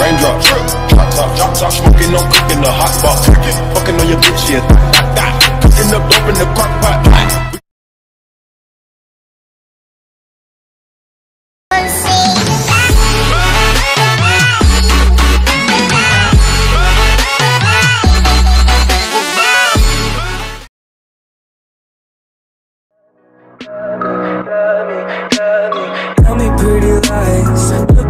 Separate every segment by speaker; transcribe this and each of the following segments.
Speaker 1: Raindrop, drip, drop top, drop top, smoking on cooking the hot box. Fucking on your bitch, yeah, that, that. Cooking up dope in the crock pot.
Speaker 2: Tell me pretty lies,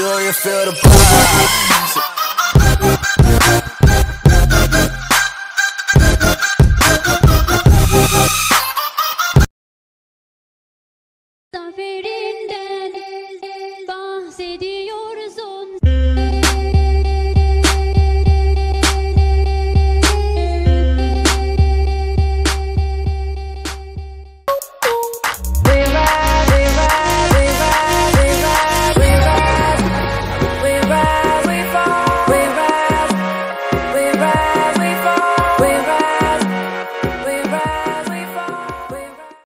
Speaker 2: Do you feel the vibe?